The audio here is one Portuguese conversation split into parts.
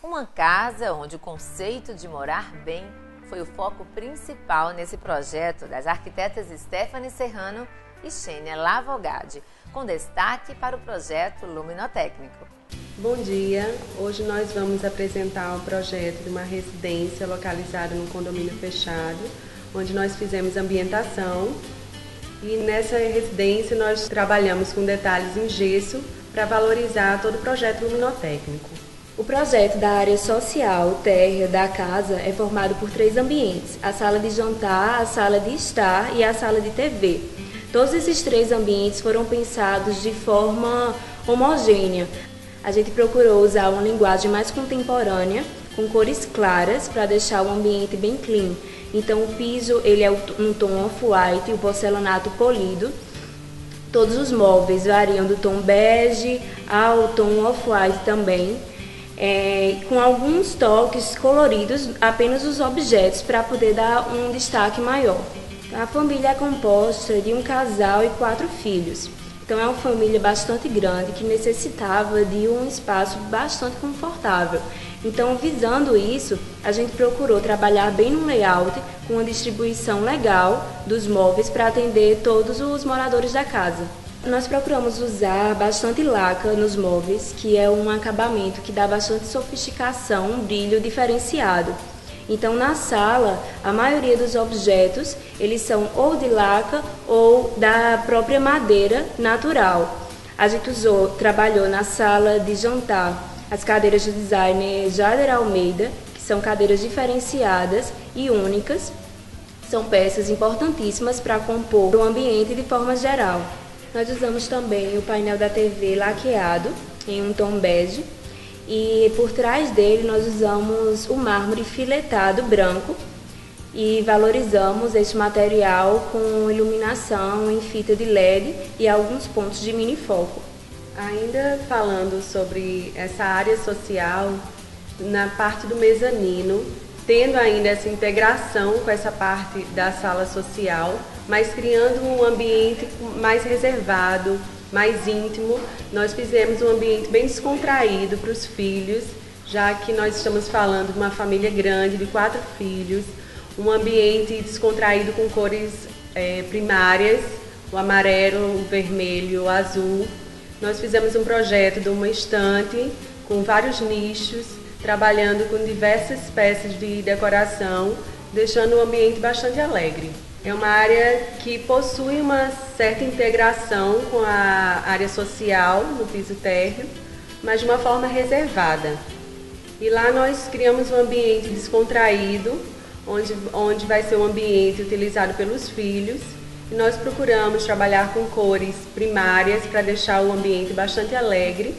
Uma casa onde o conceito de morar bem foi o foco principal nesse projeto das arquitetas Stephanie Serrano e Xênia Lavogade, com destaque para o projeto Luminotécnico. Bom dia, hoje nós vamos apresentar o projeto de uma residência localizada num condomínio fechado, onde nós fizemos ambientação e nessa residência nós trabalhamos com detalhes em gesso para valorizar todo o projeto luminotécnico. O projeto da área social térrea da casa é formado por três ambientes: a sala de jantar, a sala de estar e a sala de TV. Todos esses três ambientes foram pensados de forma homogênea. A gente procurou usar uma linguagem mais contemporânea, com cores claras, para deixar o ambiente bem clean. Então o piso ele é um tom off-white, o porcelanato polido. Todos os móveis variam do tom bege ao tom off-white também é, com alguns toques coloridos, apenas os objetos, para poder dar um destaque maior. A família é composta de um casal e quatro filhos. Então é uma família bastante grande que necessitava de um espaço bastante confortável. Então, visando isso, a gente procurou trabalhar bem no layout, com uma distribuição legal dos móveis para atender todos os moradores da casa. Nós procuramos usar bastante laca nos móveis, que é um acabamento que dá bastante sofisticação, um brilho diferenciado. Então, na sala, a maioria dos objetos, eles são ou de laca ou da própria madeira natural. A gente usou, trabalhou na sala de jantar as cadeiras do designer Jader Almeida, que são cadeiras diferenciadas e únicas. São peças importantíssimas para compor o ambiente de forma geral. Nós usamos também o painel da TV laqueado em um tom bege e por trás dele nós usamos o mármore filetado branco e valorizamos este material com iluminação em fita de LED e alguns pontos de mini foco. Ainda falando sobre essa área social, na parte do mezanino, tendo ainda essa integração com essa parte da sala social, mas criando um ambiente mais reservado, mais íntimo. Nós fizemos um ambiente bem descontraído para os filhos, já que nós estamos falando de uma família grande, de quatro filhos, um ambiente descontraído com cores é, primárias, o amarelo, o vermelho, o azul. Nós fizemos um projeto de uma estante com vários nichos trabalhando com diversas peças de decoração, deixando o ambiente bastante alegre. É uma área que possui uma certa integração com a área social no piso térreo, mas de uma forma reservada. E lá nós criamos um ambiente descontraído, onde, onde vai ser um ambiente utilizado pelos filhos. E nós procuramos trabalhar com cores primárias para deixar o ambiente bastante alegre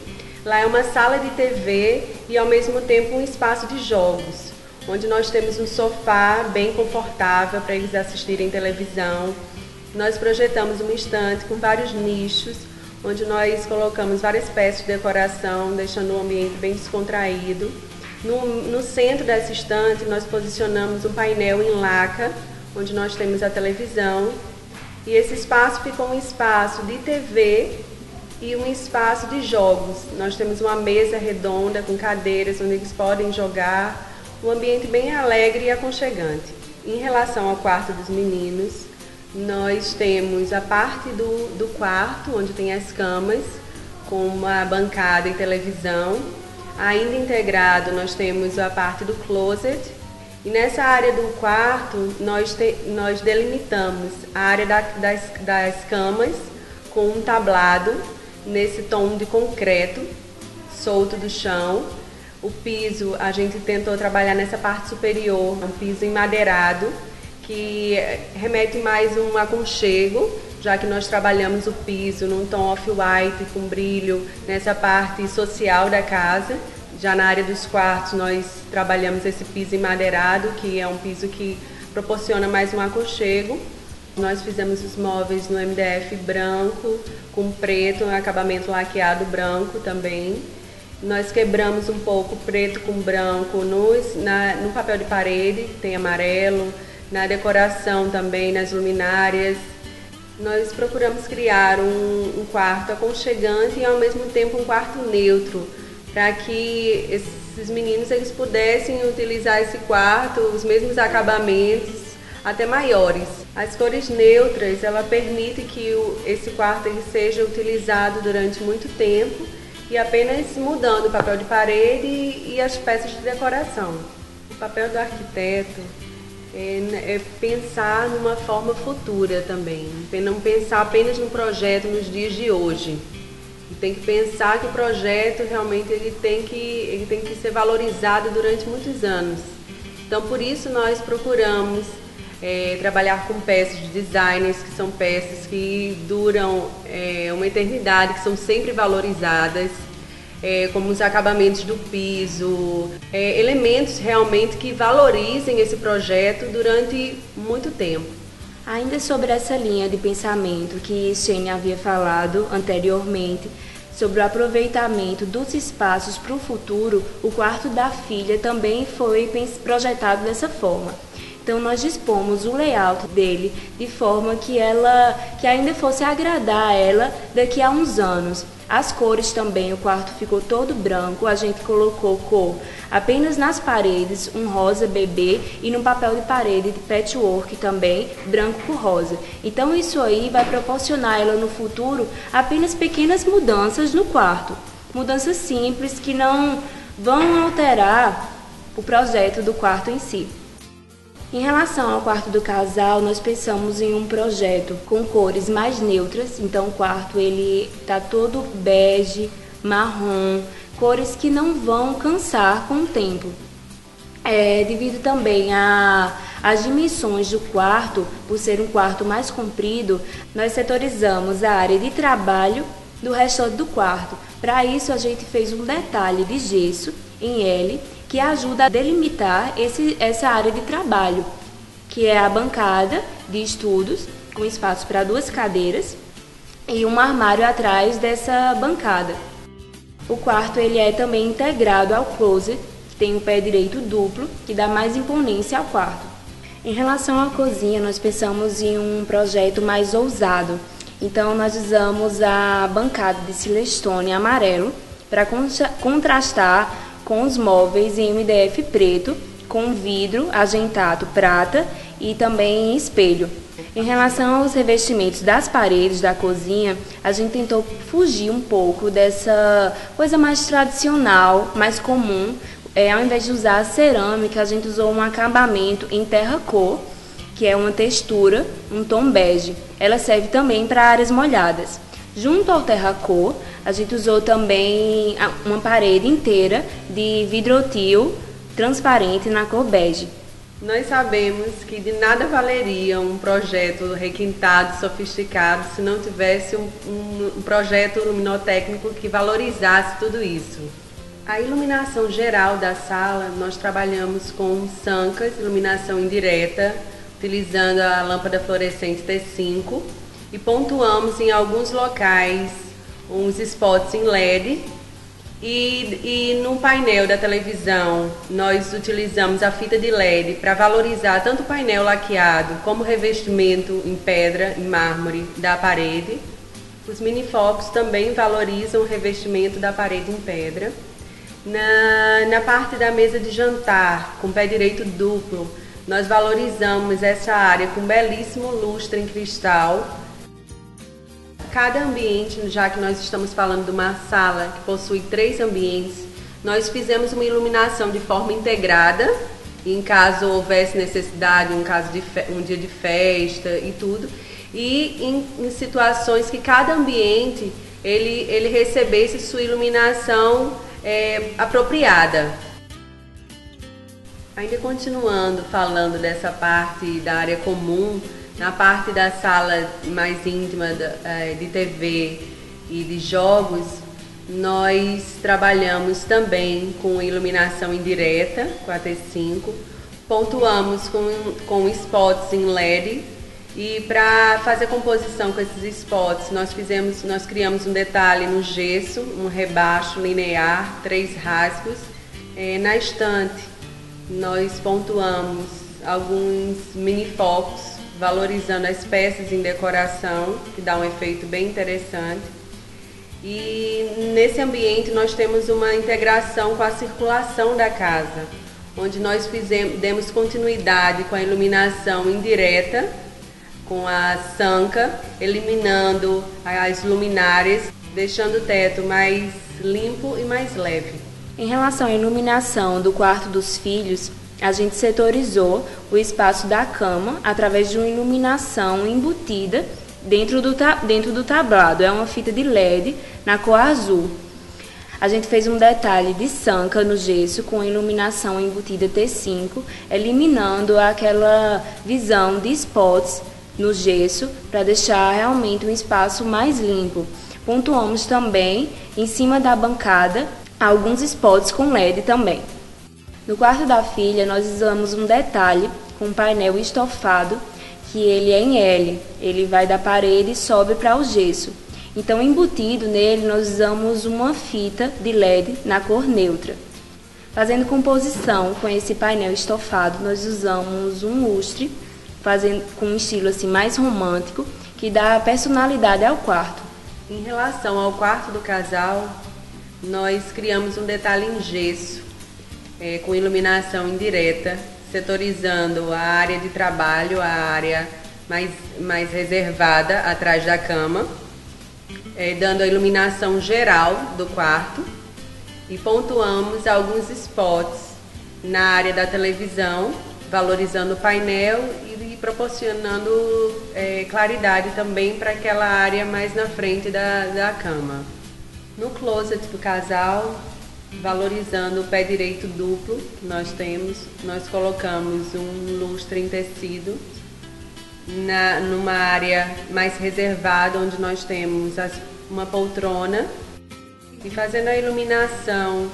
Lá é uma sala de TV e ao mesmo tempo um espaço de jogos, onde nós temos um sofá bem confortável para eles assistirem televisão. Nós projetamos uma estante com vários nichos, onde nós colocamos várias peças de decoração, deixando o ambiente bem descontraído. No, no centro dessa estante, nós posicionamos um painel em laca, onde nós temos a televisão. E esse espaço ficou um espaço de TV e um espaço de jogos. Nós temos uma mesa redonda com cadeiras onde eles podem jogar, um ambiente bem alegre e aconchegante. Em relação ao quarto dos meninos, nós temos a parte do, do quarto, onde tem as camas, com uma bancada e televisão. Ainda integrado, nós temos a parte do closet. E nessa área do quarto, nós, te, nós delimitamos a área da, das, das camas com um tablado nesse tom de concreto, solto do chão. O piso, a gente tentou trabalhar nessa parte superior, um piso emadeirado, que remete mais um aconchego, já que nós trabalhamos o piso num tom off-white com brilho nessa parte social da casa. Já na área dos quartos, nós trabalhamos esse piso emadeirado, que é um piso que proporciona mais um aconchego. Nós fizemos os móveis no MDF branco, com preto, um acabamento laqueado branco também. Nós quebramos um pouco preto com branco nos, na, no papel de parede, tem amarelo, na decoração também, nas luminárias. Nós procuramos criar um, um quarto aconchegante e ao mesmo tempo um quarto neutro, para que esses meninos eles pudessem utilizar esse quarto, os mesmos acabamentos, até maiores. As cores neutras, ela permite que o, esse quarto ele seja utilizado durante muito tempo e apenas mudando o papel de parede e, as peças de decoração. O papel do arquiteto é, é, pensar numa forma futura também, não pensar apenas no projeto nos dias de hoje. Tem que pensar que o projeto realmente ele tem que, ele tem que ser valorizado durante muitos anos. Então, por isso nós procuramos é, trabalhar com peças de designers, que são peças que duram é, uma eternidade, que são sempre valorizadas, é, como os acabamentos do piso, é, elementos realmente que valorizem esse projeto durante muito tempo. Ainda sobre essa linha de pensamento que Shane havia falado anteriormente, sobre o aproveitamento dos espaços para o futuro, o quarto da filha também foi projetado dessa forma. Então nós dispomos o layout dele de forma que ela que ainda fosse agradar a ela daqui a uns anos. As cores também, o quarto ficou todo branco, a gente colocou cor apenas nas paredes, um rosa bebê e no papel de parede de patchwork também, branco com rosa. Então isso aí vai proporcionar a ela no futuro apenas pequenas mudanças no quarto. Mudanças simples que não vão alterar o projeto do quarto em si. Em relação ao quarto do casal, nós pensamos em um projeto com cores mais neutras. Então o quarto ele tá todo bege, marrom, cores que não vão cansar com o tempo. É, devido também às dimensões do quarto, por ser um quarto mais comprido, nós setorizamos a área de trabalho do restante do quarto. Para isso, a gente fez um detalhe de gesso em L que ajuda a delimitar esse, essa área de trabalho, que é a bancada de estudos, com espaço para duas cadeiras e um armário atrás dessa bancada. O quarto ele é também integrado ao closet, que tem um pé direito duplo, que dá mais imponência ao quarto. Em relação à cozinha, nós pensamos em um projeto mais ousado. Então, nós usamos a bancada de silestone amarelo para contrastar com os móveis em MDF preto, com vidro agentado prata e também espelho. Em relação aos revestimentos das paredes da cozinha, a gente tentou fugir um pouco dessa coisa mais tradicional, mais comum. É, ao invés de usar cerâmica, a gente usou um acabamento em terra cor, que é uma textura, um tom bege. Ela serve também para áreas molhadas. Junto ao terracor, a gente usou também uma parede inteira de vidrotil transparente na cor bege. Nós sabemos que de nada valeria um projeto requintado, sofisticado, se não tivesse um, um, um projeto luminotécnico que valorizasse tudo isso. A iluminação geral da sala, nós trabalhamos com sancas, iluminação indireta, utilizando a lâmpada fluorescente T5 e pontuamos em alguns locais uns spots em LED e, e no painel da televisão nós utilizamos a fita de LED para valorizar tanto o painel laqueado como o revestimento em pedra e mármore da parede. Os mini focos também valorizam o revestimento da parede em pedra. Na, na parte da mesa de jantar, com pé direito duplo, nós valorizamos essa área com belíssimo lustre em cristal cada ambiente, já que nós estamos falando de uma sala que possui três ambientes, nós fizemos uma iluminação de forma integrada, em caso houvesse necessidade, um caso de um dia de festa e tudo, e em, em situações que cada ambiente ele, ele recebesse sua iluminação é, apropriada. Ainda continuando falando dessa parte da área comum, na parte da sala mais íntima é, de TV e de jogos, nós trabalhamos também com iluminação indireta, com a T5, pontuamos com, com spots em LED e para fazer composição com esses spots, nós fizemos, nós criamos um detalhe no gesso, um rebaixo linear, três rasgos. É, na estante, nós pontuamos alguns mini focos valorizando as peças em decoração, que dá um efeito bem interessante. E nesse ambiente nós temos uma integração com a circulação da casa, onde nós fizemos, demos continuidade com a iluminação indireta, com a sanca, eliminando as luminárias, deixando o teto mais limpo e mais leve. Em relação à iluminação do quarto dos filhos, a gente setorizou o espaço da cama através de uma iluminação embutida dentro do, dentro do tablado. É uma fita de LED na cor azul. A gente fez um detalhe de sanca no gesso com iluminação embutida T5, eliminando aquela visão de spots no gesso para deixar realmente um espaço mais limpo. Pontuamos também em cima da bancada alguns spots com LED também. No quarto da filha, nós usamos um detalhe com um painel estofado que ele é em L. Ele vai da parede e sobe para o gesso. Então, embutido nele, nós usamos uma fita de LED na cor neutra. Fazendo composição com esse painel estofado, nós usamos um lustre, fazendo com um estilo assim mais romântico, que dá personalidade ao quarto. Em relação ao quarto do casal, nós criamos um detalhe em gesso é, com iluminação indireta, setorizando a área de trabalho, a área mais, mais reservada atrás da cama, é, dando a iluminação geral do quarto e pontuamos alguns spots na área da televisão, valorizando o painel e, e proporcionando é, claridade também para aquela área mais na frente da, da cama. No closet do casal, valorizando o pé direito duplo que nós temos. Nós colocamos um lustre em tecido na, numa área mais reservada, onde nós temos as, uma poltrona e fazendo a iluminação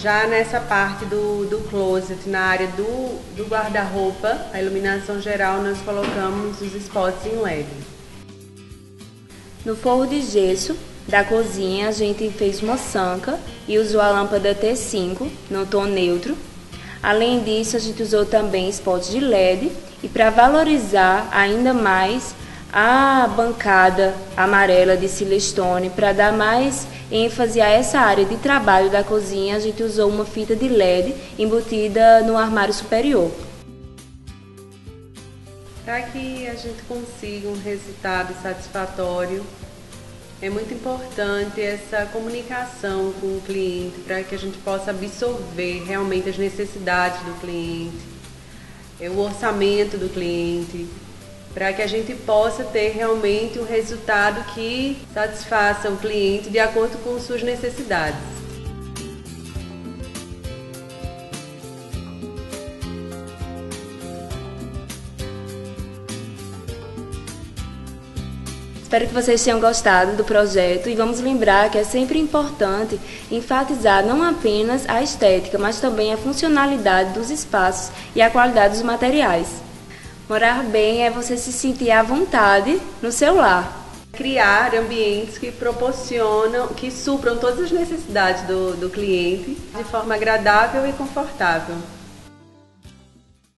já nessa parte do, do closet, na área do, do guarda-roupa, a iluminação geral, nós colocamos os spots em LED. No forro de gesso, da cozinha, a gente fez uma sanca e usou a lâmpada T5 no tom neutro. Além disso, a gente usou também spots de LED e para valorizar ainda mais a bancada amarela de Silestone, para dar mais ênfase a essa área de trabalho da cozinha, a gente usou uma fita de LED embutida no armário superior. Para que a gente consiga um resultado satisfatório, é muito importante essa comunicação com o cliente para que a gente possa absorver realmente as necessidades do cliente, é, o orçamento do cliente, para que a gente possa ter realmente um resultado que satisfaça o cliente de acordo com suas necessidades. Espero que vocês tenham gostado do projeto e vamos lembrar que é sempre importante enfatizar não apenas a estética, mas também a funcionalidade dos espaços e a qualidade dos materiais. Morar bem é você se sentir à vontade no seu lar. Criar ambientes que proporcionam, que supram todas as necessidades do, do cliente de forma agradável e confortável.